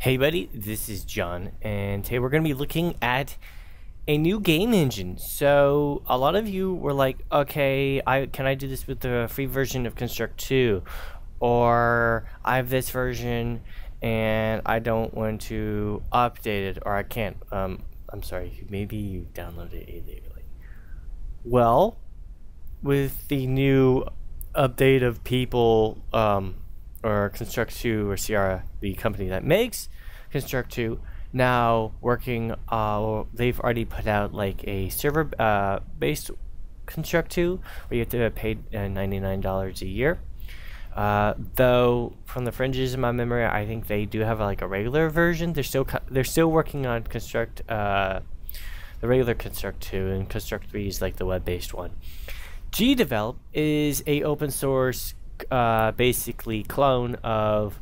Hey buddy, this is John, and today we're going to be looking at a new game engine. So a lot of you were like, okay, I can I do this with the free version of Construct 2? Or I have this version and I don't want to update it, or I can't. Um, I'm sorry, maybe you downloaded it illegally. Well, with the new update of people um, or Construct 2 or Scirra, the company that makes Construct 2, now working, uh, they've already put out like a server uh, based Construct 2 where you have to pay uh, $99 a year. Uh, though from the fringes of my memory, I think they do have like a regular version. They're still they're still working on Construct uh, the regular Construct 2 and Construct 3 is like the web-based one. GDevelop is a open source uh, basically clone of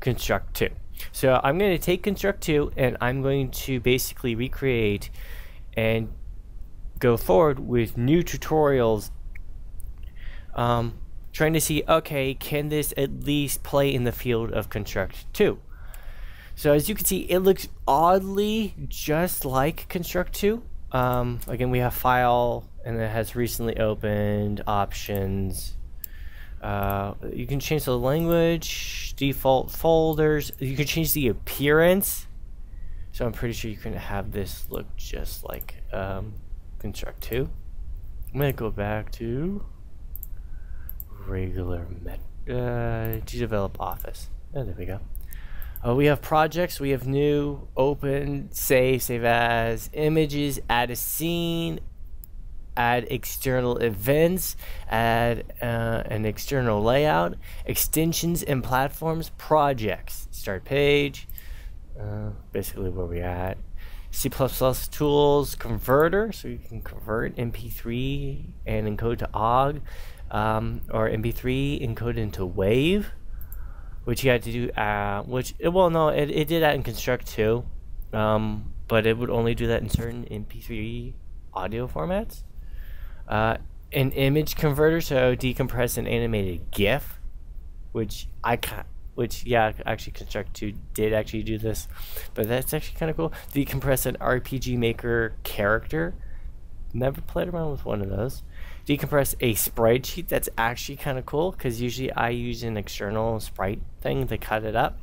Construct 2. So I'm going to take Construct 2 and I'm going to basically recreate and go forward with new tutorials um, trying to see, okay, can this at least play in the field of Construct 2? So as you can see, it looks oddly just like Construct 2. Um, again, we have file and it has recently opened options. Uh, you can change the language, default folders. You can change the appearance. So I'm pretty sure you can have this look just like um, Construct 2. I'm going to go back to regular met uh, develop office. Oh, there we go. Uh, we have projects, we have new, open, save, save as, images, add a scene, add external events, add uh, an external layout, extensions and platforms, projects, start page, uh, basically where we're at. C++ tools, converter, so you can convert MP3 and encode to OGG, um, or MP3 encode into WAVE which you had to do uh, which well no it, it did that in construct too um, but it would only do that in certain mp3 audio formats uh, an image converter so decompress an animated gif which i ca which yeah actually construct 2 did actually do this but that's actually kind of cool decompress an rpg maker character never played around with one of those decompress a sprite sheet that's actually kind of cool because usually I use an external sprite thing to cut it up.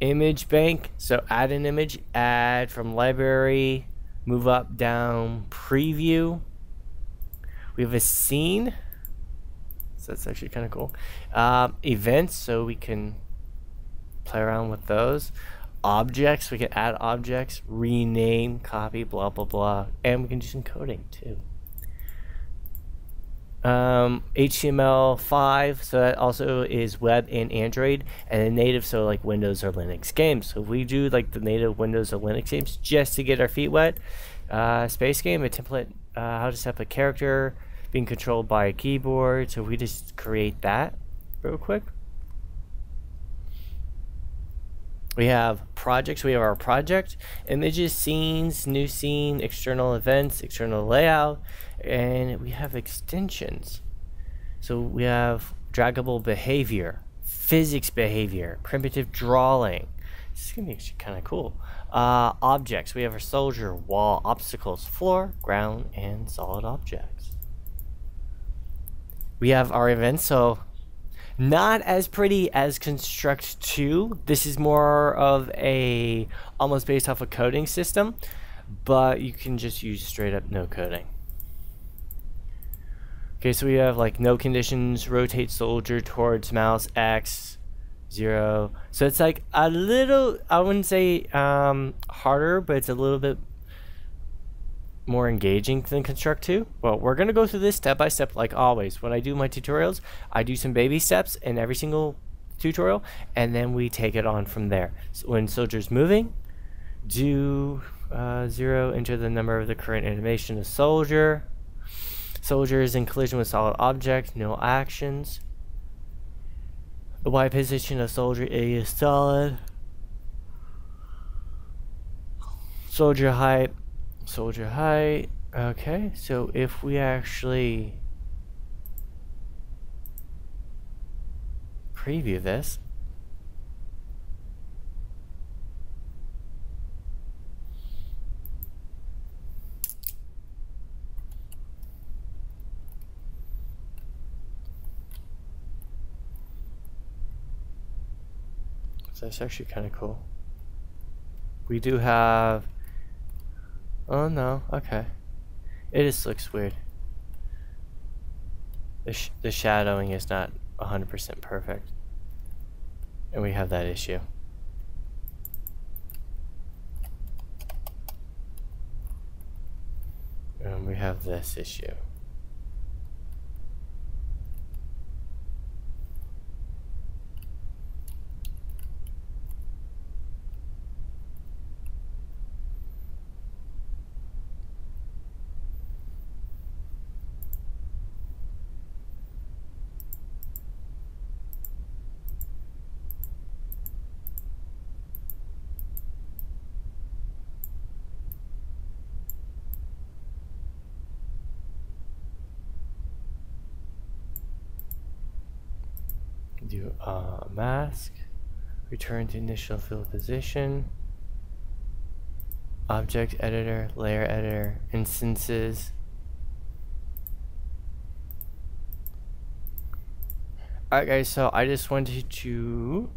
Image bank, so add an image, add from library, move up, down, preview. We have a scene, so that's actually kind of cool. Um, events, so we can play around with those. Objects, we can add objects, rename, copy, blah, blah, blah. And we can do some coding too um, HTML5, so that also is web and Android, and then native, so like Windows or Linux games. So if we do like the native Windows or Linux games just to get our feet wet, uh, Space Game, a template, uh, how to set up a character being controlled by a keyboard. So we just create that real quick. We have projects. We have our project, images, scenes, new scene, external events, external layout, and we have extensions. So we have draggable behavior, physics behavior, primitive drawing. This is to be kind of cool. Uh, objects. We have our soldier, wall, obstacles, floor, ground, and solid objects. We have our events. So not as pretty as Construct 2. This is more of a almost based off a coding system, but you can just use straight up no coding. Okay, so we have like no conditions, rotate soldier towards mouse X, zero. So it's like a little, I wouldn't say um, harder, but it's a little bit more engaging than Construct 2? Well, we're going to go through this step by step like always. When I do my tutorials, I do some baby steps in every single tutorial, and then we take it on from there. So when soldier's moving, do uh, 0, enter the number of the current animation of soldier. Soldier is in collision with solid object, no actions. The Y position of soldier A is solid. Soldier height soldier height. Okay, so if we actually preview this, that's actually kind of cool. We do have... Oh no, okay. It just looks weird. The, sh the shadowing is not 100% perfect. And we have that issue. And we have this issue. Do mask, return to initial field position, object editor, layer editor, instances. Alright guys, so I just wanted to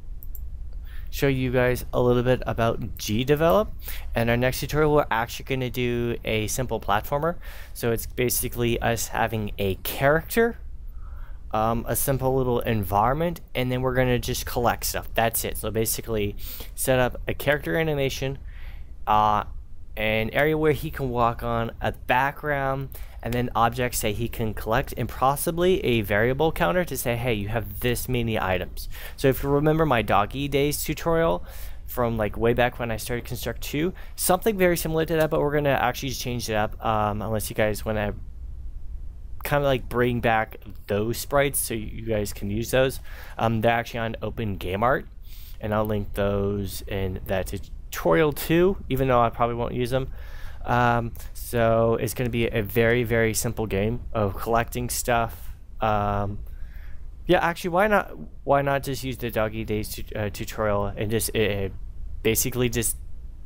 show you guys a little bit about GDevelop and our next tutorial we're actually going to do a simple platformer so it's basically us having a character um, a simple little environment, and then we're going to just collect stuff. That's it. So basically, set up a character animation, uh, an area where he can walk on, a background, and then objects that he can collect, and possibly a variable counter to say, hey, you have this many items. So if you remember my Doggy Days tutorial, from like way back when I started Construct 2. Something very similar to that, but we're going to actually change it up um, unless you guys want to kind of like bring back those sprites so you guys can use those. Um, they're actually on Open Game Art, and I'll link those in that tutorial too, even though I probably won't use them. Um, so it's going to be a very, very simple game of collecting stuff. Um, yeah, actually, why not? Why not just use the Doggy Days uh, tutorial and just uh, basically just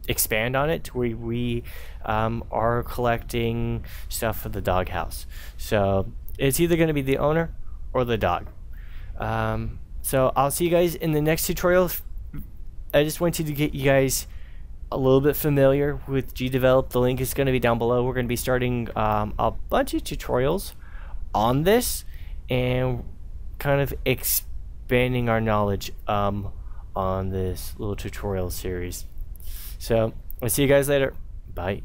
expand on it to where we um, are collecting stuff for the doghouse. So it's either going to be the owner or the dog. Um, so I'll see you guys in the next tutorial. I just wanted to get you guys a little bit familiar with GDevelop. The link is going to be down below. We're going to be starting um, a bunch of tutorials on this and kind of expanding our knowledge um, on this little tutorial series. So I'll see you guys later. Bye.